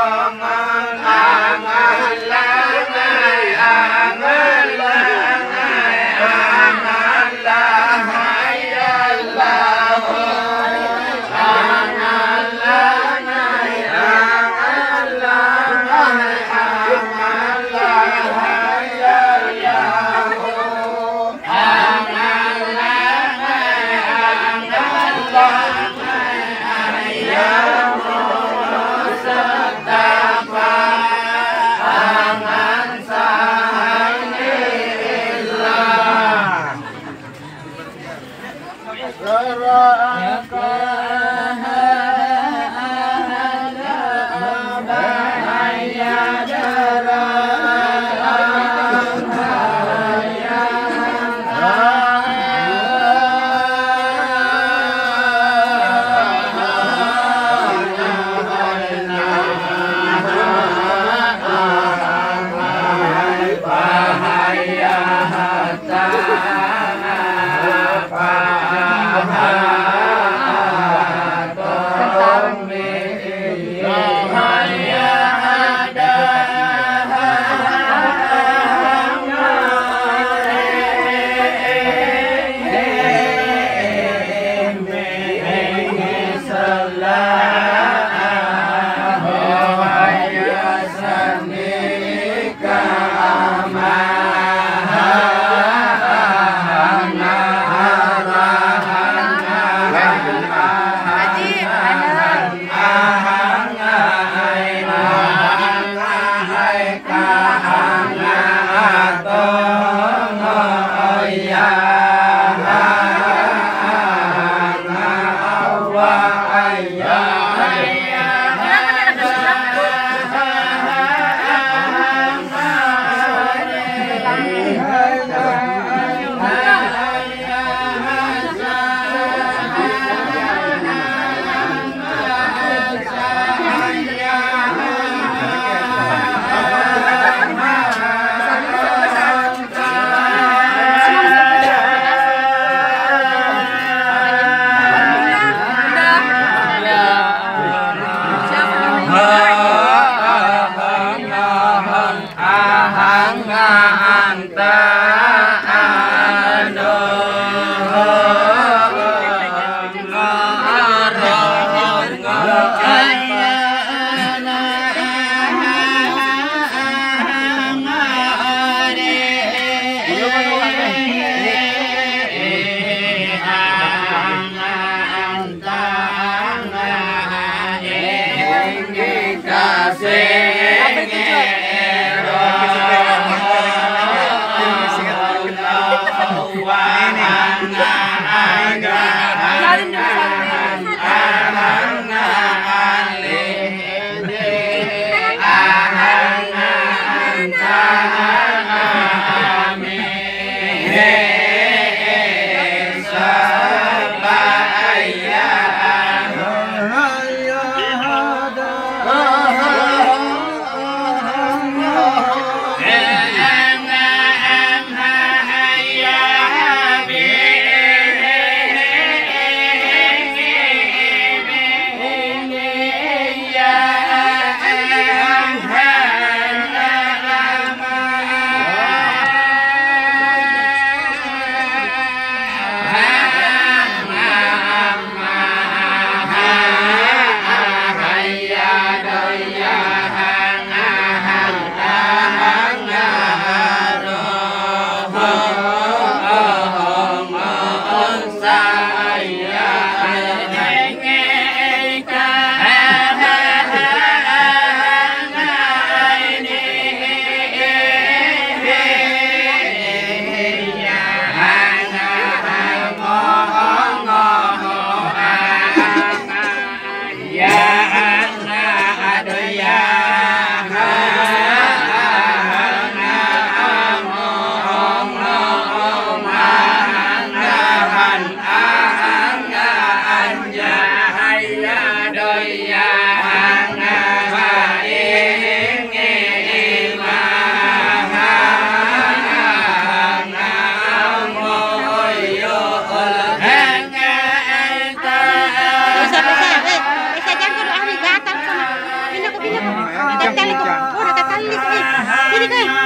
Amen. Ready, go.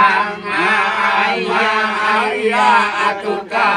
ang aya aya atuka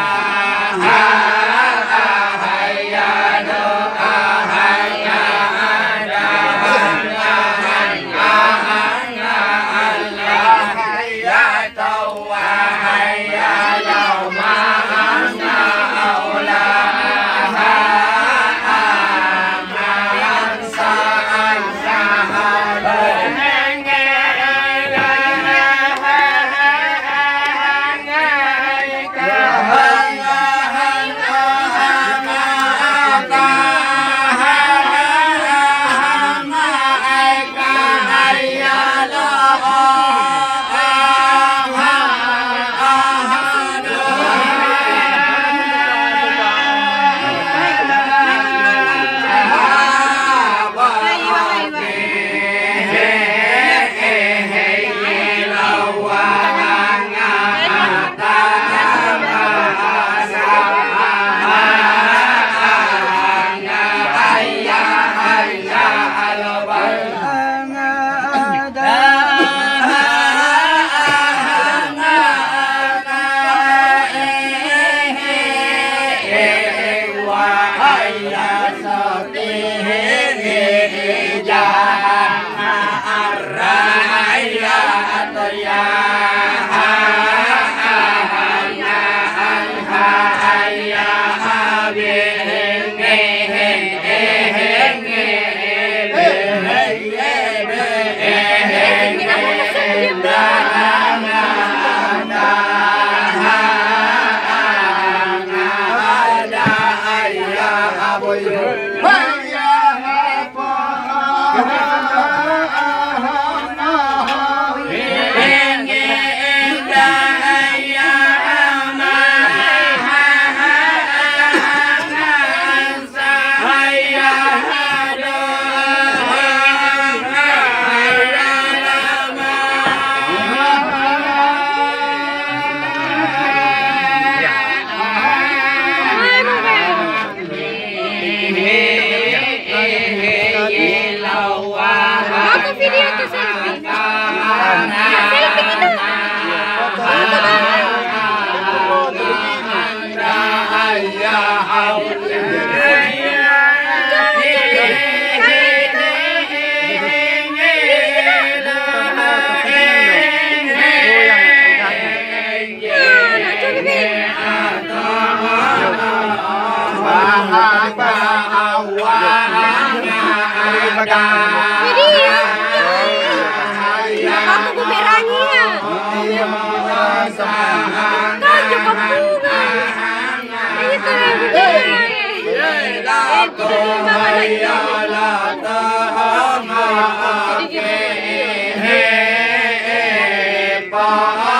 Bye.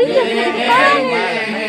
tadi nggak bisa ditanya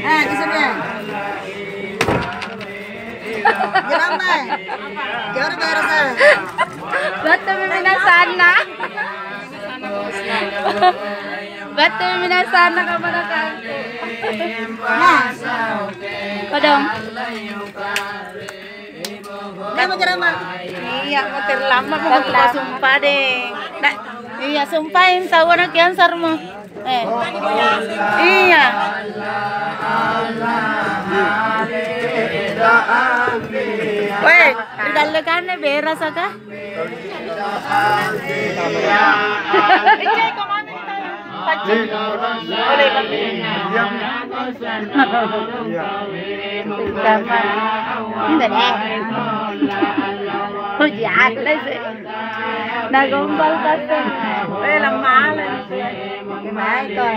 Eh, di sini. Minasana. Minasana ka Padong. kamu. Iya, mau terlama mau sumpah deh. Nah, iya sumpahin tahu anak cancer mo. Eh. Iya. Weh, didalagan na beras ka? dạ đây gì đã gom bao ta xem. Đây là má lên cái má coi.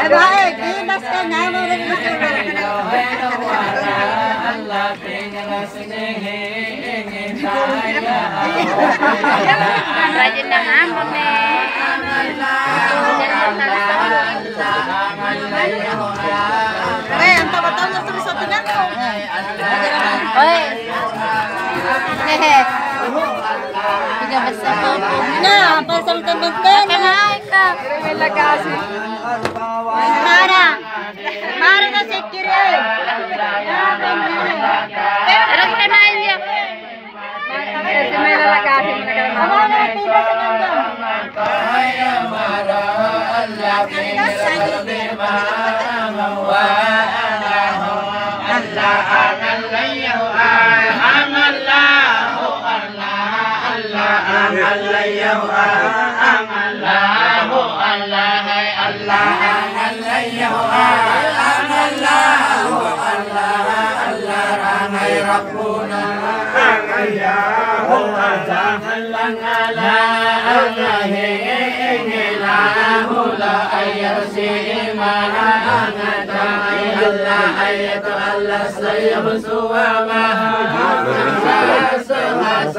Hey, hey, hey. ن پيجا مسما نها پسند ٿيڪا ڪائي ڪميل لڳاسي اربا واڻارا بارا سڪي ري يا يا نانکا ڌر مهنائي جو ماڻهوءن تي ڏسندو ڀانڪا يا ماڻا الله پنن رندي ما الله أيت الله. سيبسوا ما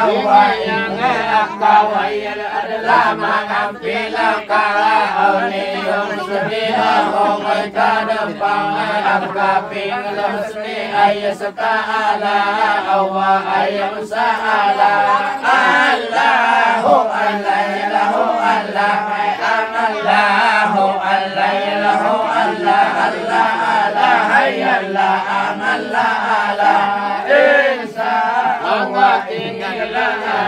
sa nandang? Ang ating kailangan ng impiga dingi araja hoyang sepaling wa ho senodangan ni bihangai rilahangai alkimangan sa'ala lahu Allah lahu Allah anallahu Allah lahu Allah Allah anallah ala insya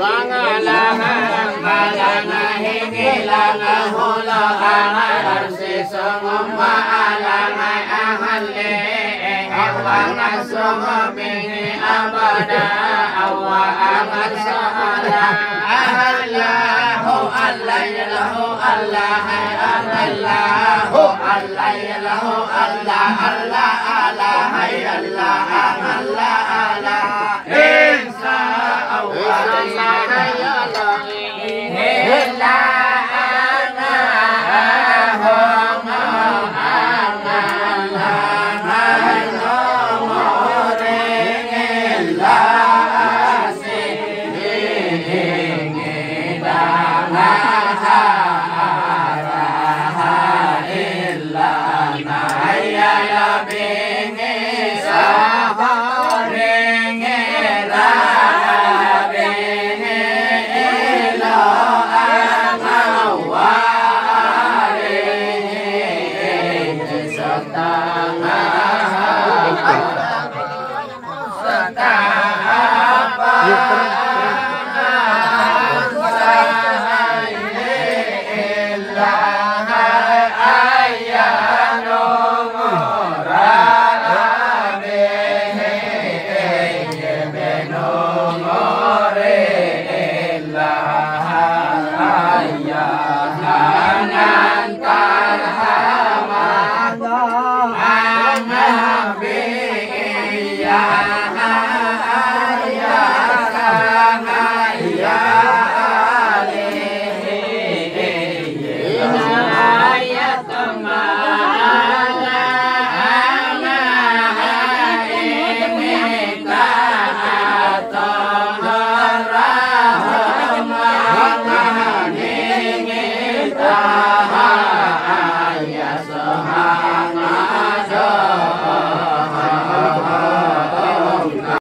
sangalangan malanga hingilanga hula angan si summa alanga ahalle awang asuma bihi abada awa aman sa'ala ahallahu Allah lahu Allah anallahu Allah lahu Allah Allah ala hayallah Allah